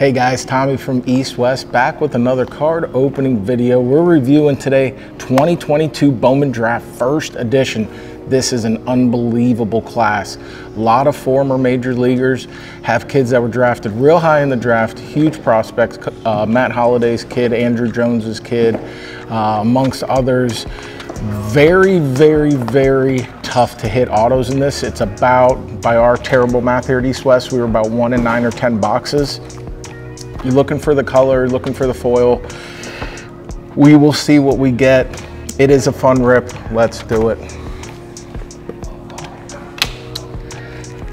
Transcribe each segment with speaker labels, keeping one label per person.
Speaker 1: Hey guys, Tommy from East West back with another card opening video. We're reviewing today 2022 Bowman Draft First Edition. This is an unbelievable class. A lot of former major leaguers have kids that were drafted real high in the draft, huge prospects. Uh, Matt Holliday's kid, Andruw Jones's kid, uh, amongst others. Very, very, very tough to hit autos in this. It's about, by our terrible math here at East West, we were about one in nine or 10 boxes. You're looking for the color, looking for the foil. We will see what we get. It is a fun rip. Let's do it.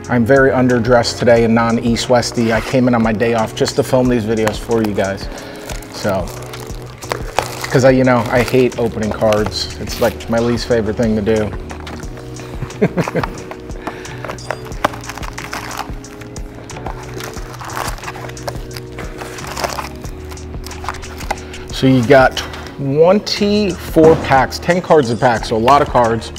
Speaker 1: I'm very underdressed today and non-East Westy. I came in on my day off just to film these videos for you guys. So, because I, you know, I hate opening cards. It's like my least favorite thing to do. So you got 24 packs, 10 cards a pack, so a lot of cards.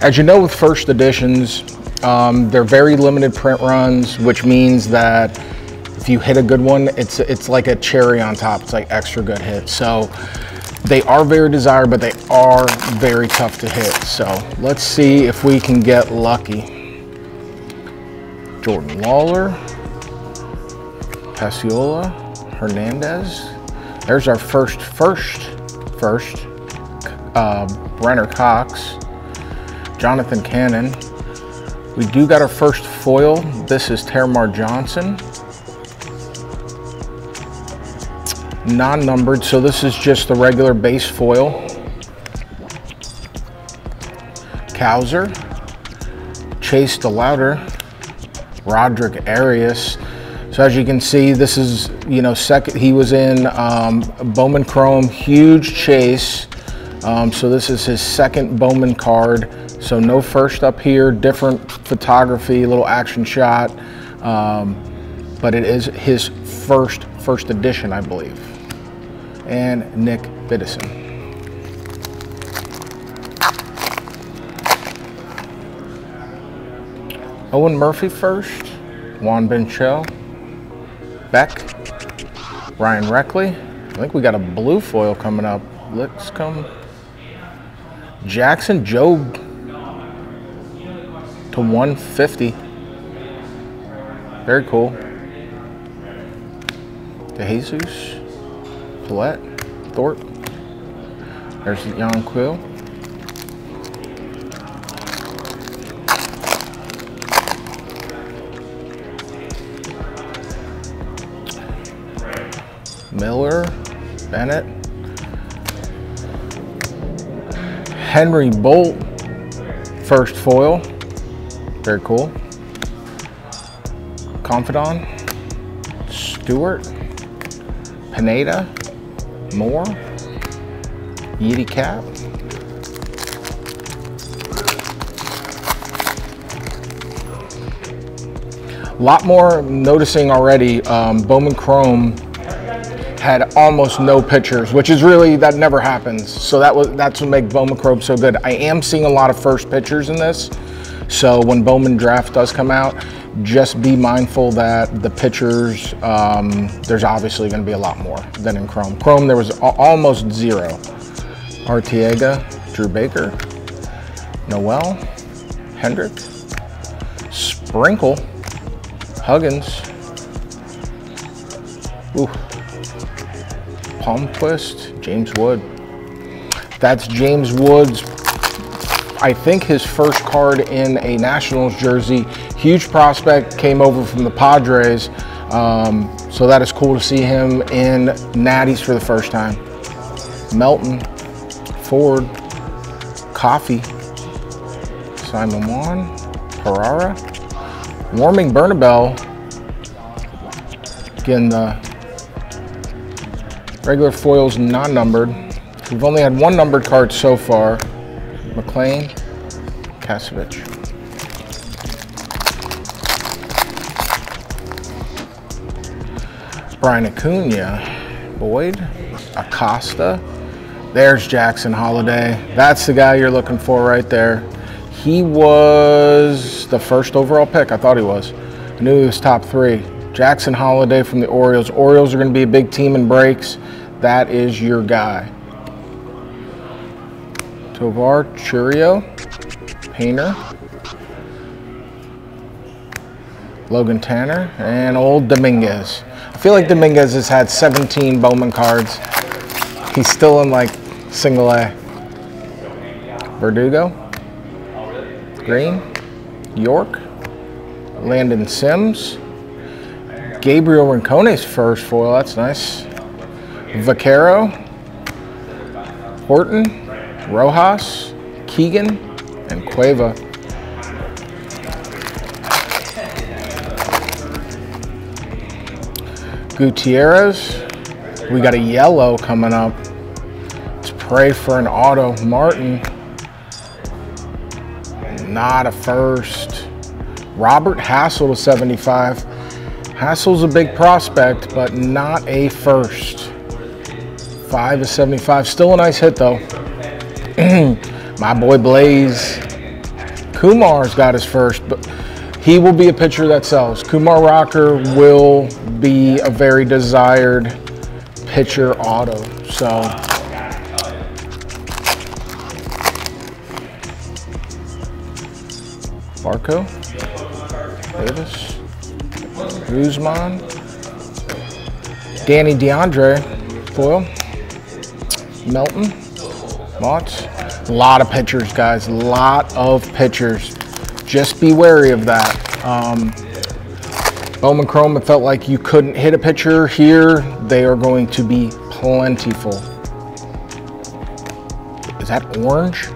Speaker 1: As you know with first editions, um, they're very limited print runs, which means that if you hit a good one, it's it's like a cherry on top. It's like extra good hit. So they are very desired, but they are very tough to hit. So let's see if we can get lucky. Jordan Lawlar, Pasiola, Hernandez, there's our first, first, first, uh, Brenner Cox, Jonathan Cannon. We do got our first foil. This is Termarr Johnson. Non-numbered, so this is just the regular base foil. Cowser, Chase DeLauter, Roderick Arias, so as you can see, this is, you know, second, he was in um, Bowman Chrome, huge chase. Um, so this is his second Bowman card. So no first up here, different photography, little action shot. Um, but it is his first, first edition, I believe. And Nick Bittison. Owen Murphy first, Juan Binchel. Beck, Ryan Reckley. I think we got a blue foil coming up. Let's come. Jackson Jobe to 150. Very cool. De Jesus, Gillette, Thorpe. There's Jan Quill. Miller, Bennett, Henry Bolte, first foil, very cool. Confidant, Stewart, Pineda, Moore, Yeti Cap, A lot more noticing already. Um, Bowman Chrome had almost no pictures, which is really, that never happens. So that was that's what makes Bowman Chrome so good. I am seeing a lot of first pictures in this. So when Bowman Draft does come out, just be mindful that the pictures, um, there's obviously gonna be a lot more than in Chrome. Chrome, there was almost zero. Artiega, Drew Baker, Noel, Hendrick, Sprinkle, Huggins, Ooh, Palmquist, James Wood. That's James Wood's, I think his first card in a Nationals jersey. Huge prospect, came over from the Padres. Um, so that is cool to see him in Natties for the first time. Melton, Ford, Coffee, Simon Juan, Herrera, Warming Bernabel. Again, the Regular foils non-numbered. We've only had one numbered card so far. McLean, Kasevich. Brian Acuna, Boyd, Acosta. There's Jackson Holliday. That's the guy you're looking for right there. He was the first overall pick. I thought he was. I knew he was top three. Jackson Holliday from the Orioles. Orioles are going to be a big team in breaks. That is your guy. Tovar Chourio, Painter, Logan Tanner, and old Dominguez. I feel like Dominguez has had 17 Bowman cards. He's still in like single A. Verdugo, Green, York, Landon Sims, Gabriel Rincones first foil, that's nice. Vaquero, Horton, Rojas, Keegan, and Cueva. Gutierrez, we got a yellow coming up. Let's pray for an auto. Martin, not a first. Robert Hassell to 75. Hassell's a big prospect, but not a first. 5 to 75. Still a nice hit, though. My boy Blaze. Kumar's got his first, but he will be a pitcher that sells. Kumar Rocker will be a very desired pitcher auto. So Barco, Davis, Guzman, Danny DeAndre, foil, Melton, Motts. A lot of pitchers, guys. A lot of pitchers. Just be wary of that. Um, Bowman Chrome, it felt like you couldn't hit a pitcher here. They are going to be plentiful. Is that orange?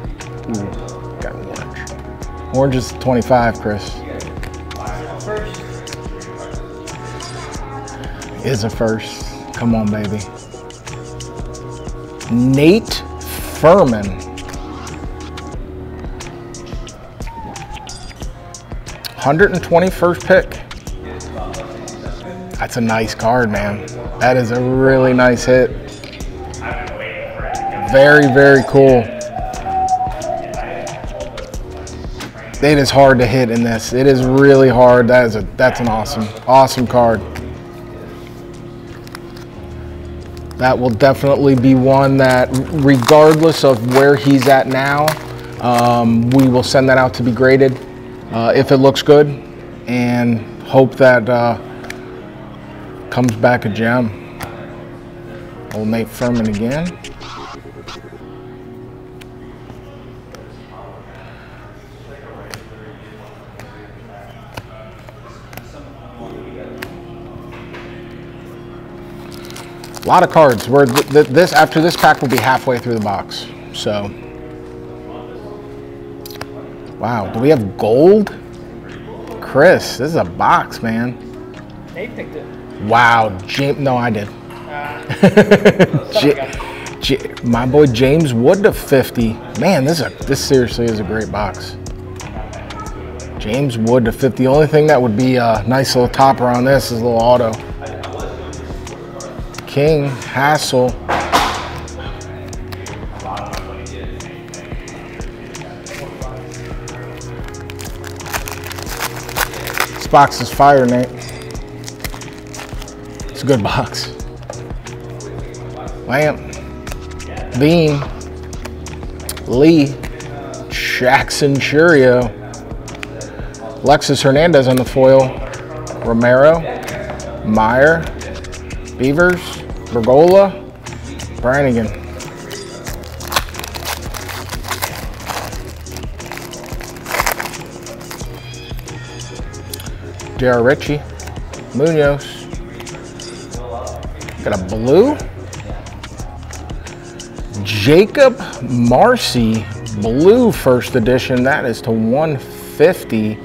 Speaker 1: Ooh, got orange. Orange is 25, Chris. Is a first. Come on, baby. Nate Furman. 121st pick. That's a nice card, man. That is a really nice hit. Very, very cool. It is hard to hit in this. It is really hard. That is a that's an awesome, awesome card. That will definitely be one that, regardless of where he's at now, um, we will send that out to be graded uh, if it looks good and hope that uh, comes back a gem. Old Nate Furman again. A lot of cards. We're th th this after this pack will be halfway through the box. So Wow, do we have gold? Chris, this is a box, man.
Speaker 2: They picked it.
Speaker 1: Wow, James, no, I did.
Speaker 2: Uh,
Speaker 1: my boy James Wood to 50. Man, this is a, this seriously is a great box. James Wood to 50. The only thing that would be a nice little topper on this is a little auto. King, Hassell. This box is fire, Nate. It's a good box. Lamp, Bean, Lee, Jackson Chourio, Alexis Hernandez on the foil, Romero, Meyer, Beavers, Bergola, Brannigan. J.R. Ritchie, Munoz. Got a blue. Jacob Marcy, blue first edition. That is to 150.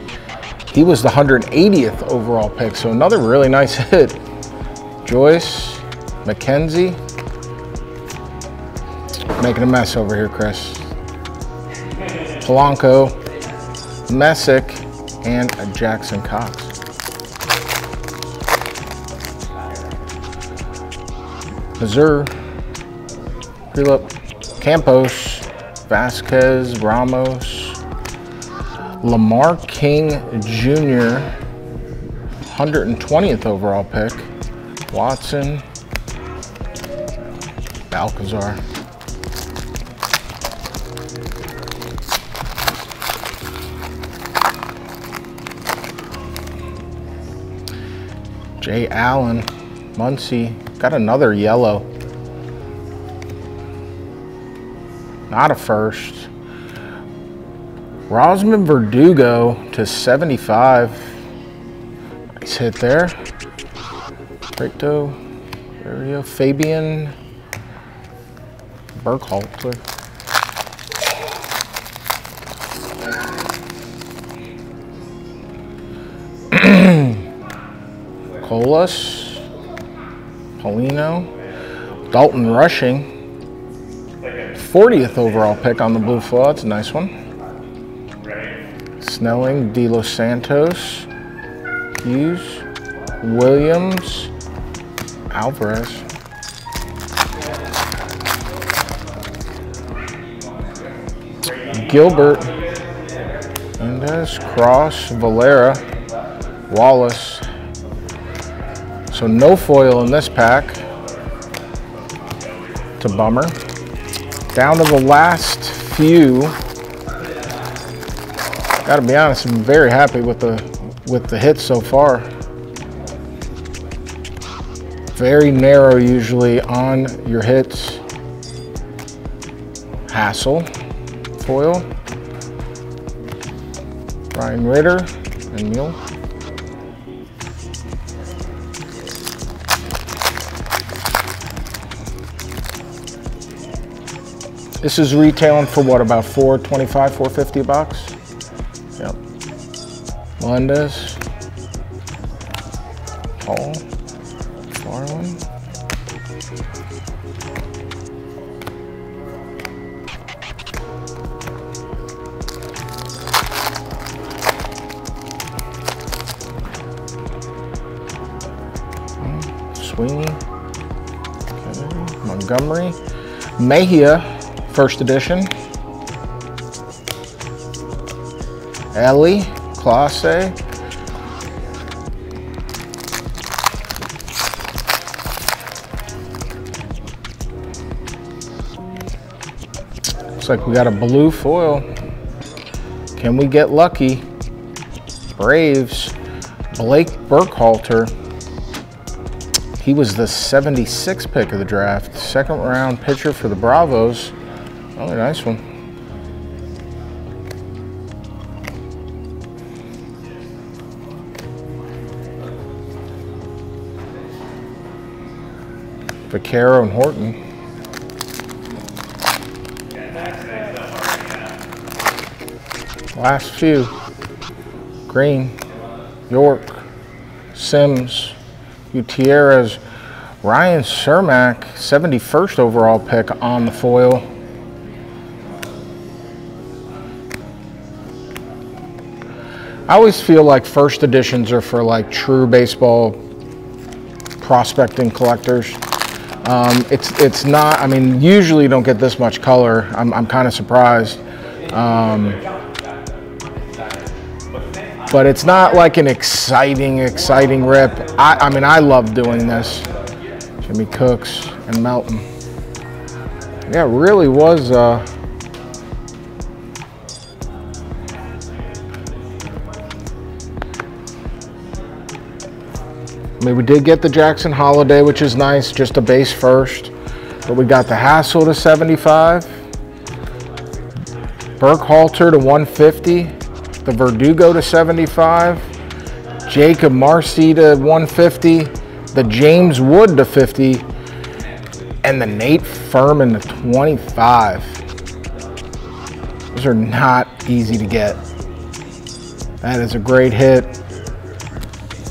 Speaker 1: He was the 180th overall pick, so another really nice hit. Joyce, McKenzie. Making a mess over here, Chris. Polanco, Messick, and a Jackson Cox. Missouri, Philip, Campos, Vasquez, Ramos, Lamar King Jr., 120th overall pick. Watson, Balcazar. Jay Allen, Muncie, got another yellow. Not a first. Rosman Verdugo to 75. Nice hit there. Recto, Ario, Fabian Burkhalter. Colas, Polino. Dalton Rushing, 40th overall pick on the Blue Flow. That's a nice one. Snelling, De Los Santos, Hughes, Williams, Alvarez. Gilbert, Mendez, Cross, Valera, Wallace, so no foil in this pack. It's a bummer. Down to the last few. Gotta be honest, I'm very happy with the with the hits so far. Very narrow usually on your hits. Hassell, foil. Ryan Ritter and Mule. This is retailing for what, about 425, 450 bucks? Yep. Melendez. Paul. Sweeney. Montgomery. Mejia first edition. Ellie, Classe. Looks like we got a blue foil. Can we get lucky? Braves, Blake Burkhalter. He was the 76 pick of the draft. Second round pitcher for the Bravos. Oh, nice one. Vaquero and Horton. Last few. Green, York, Sims, Gutierrez, Ryan Cermak, 71st overall pick on the foil. I always feel like first editions are for like true baseball prospecting collectors. Um, it's it's not. I mean, usually you don't get this much color. I'm I'm kind of surprised. Um, but it's not like an exciting, exciting rip. I, I mean, I love doing this. Jimmy Crooks and Melton. Yeah, it really was. Uh, I mean, we did get the Jackson Holliday, which is nice, just a base first. But we got the Hassell to 75. Burkhalter to 150. The Verdugo to 75. Jacob Marcy to 150. The James Wood to 50. And the Nate Furman to 25. Those are not easy to get. That is a great hit.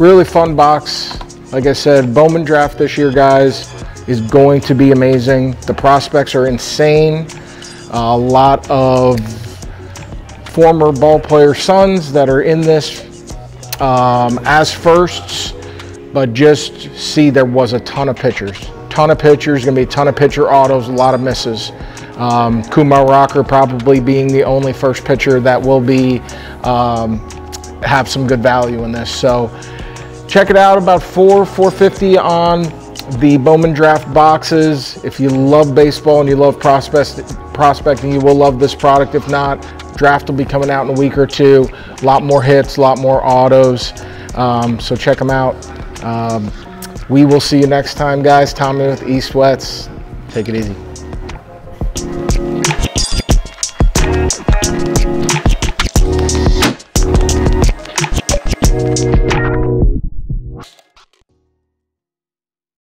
Speaker 1: Really fun box. Like I said, Bowman draft this year, guys, is going to be amazing. The prospects are insane. a lot of former ball player sons that are in this um, as firsts, but just see there was a ton of pitchers. Ton of pitchers, gonna be a ton of pitcher autos, a lot of misses. Um, Kumar Rocker probably being the only first pitcher that will be um, have some good value in this. So check it out. About four, 450 on the Bowman Draft boxes. If you love baseball and you love prospect, prospecting, you will love this product. If not, draft will be coming out in a week or two. A lot more hits, a lot more autos. Um, so check them out. Um, we will see you next time, guys. Tommy with East Wets. Take it easy.